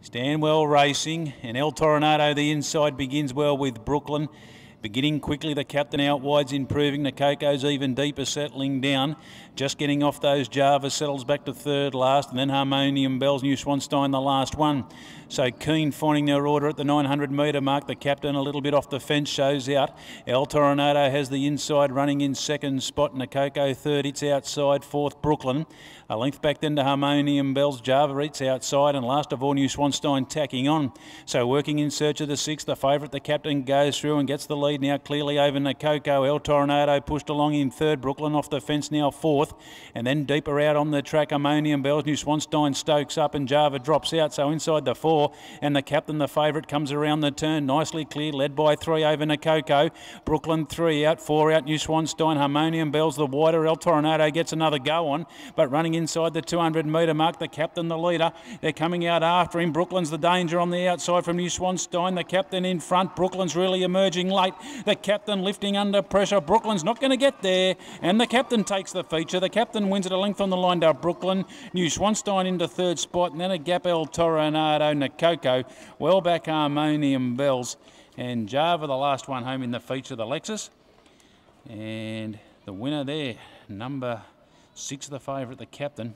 Stanwell Racing and El Toronado, the inside begins well with Brooklyn. Beginning quickly, the captain out wide's improving. The Coco's even deeper, settling down. Just getting off those Java, settles back to third last, and then Harmonium Bells, New Swanstein, the last one. So Keen finding their order at the 900 metre mark. The captain a little bit off the fence shows out. El Toronado has the inside running in second spot, and the Coco third. It's outside fourth, Brooklyn. A length back then to Harmonium Bells. Java eats outside, and last of all, New Swanstein tacking on. So working in search of the sixth, the favourite, the captain goes through and gets the lead now clearly over Nakoko. El Toronado pushed along in third. Brooklyn off the fence now fourth. And then deeper out on the track, Harmonium Bells. New Swanstein stokes up and Java drops out. So inside the four. And the captain, the favourite, comes around the turn. Nicely clear, led by three over Nakoko. Brooklyn three out, four out. New Swanstein. Harmonium Bells the wider. El Toronado gets another go on. But running inside the 200 metre mark, the captain, the leader. They're coming out after him. Brooklyn's the danger on the outside from New Swanstein. The captain in front. Brooklyn's really emerging late. The captain lifting under pressure. Brooklyn's not going to get there. And the captain takes the feature. The captain wins at a length on the line to Brooklyn. New Swanstein into third spot. And then a gap El Toronado. Nakoko. Well back Harmonium Bells. And Java, the last one home in the feature, the Lexus. And the winner there, number six, of the favourite, the captain.